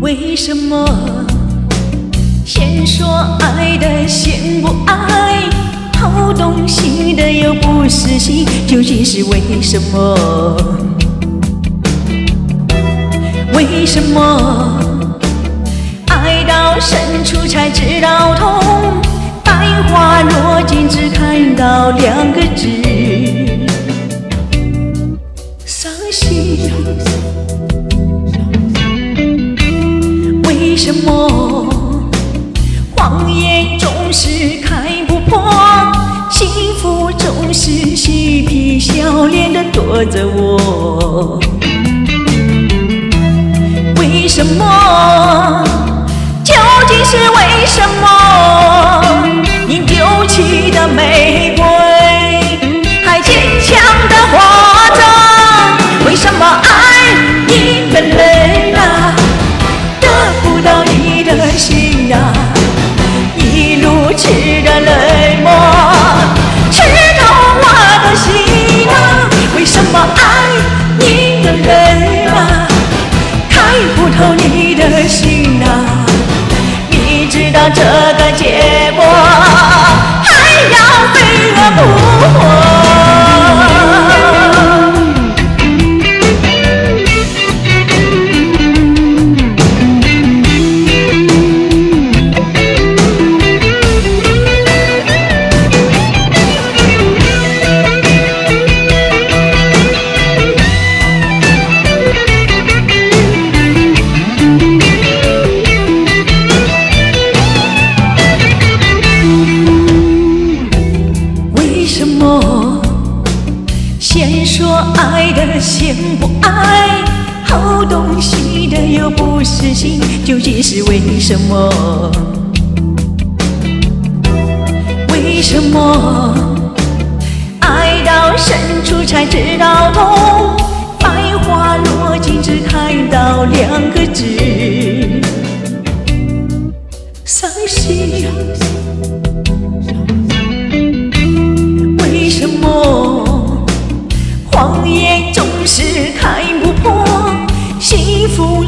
为什么先说爱的先不爱？好东西的又不死心，究竟是为什么？为什么深处才知道痛？白花落尽只看到两个字，伤心。为什么谎言总是开不破？幸福总是嬉皮笑脸的躲着我。为什么？是为什么？你丢弃的玫瑰还坚强的活着？为什么爱你的人啊？得不到你的心啊，一路痴着泪不爱？好东西的又不是心，究竟是为什么？为什么爱到深处才知道痛？白花落尽只看到两个字，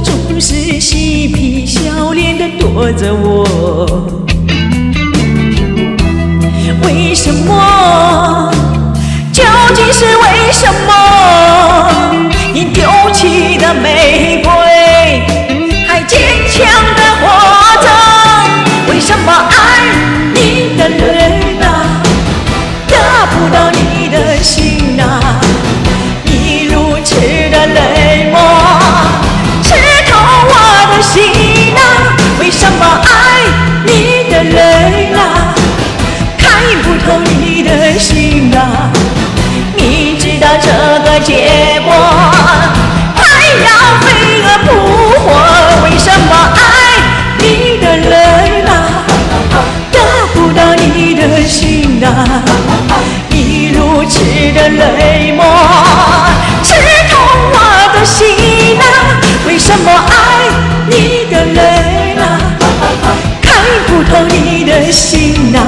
总是嬉皮笑脸的躲着我。为什么？究竟是为什么？你丢弃的玫瑰还坚强的活着？为什么？爱你的人啊？得不到的泪沫，吃透我的心啊！为什么爱你的人啊，看不透你的心啊？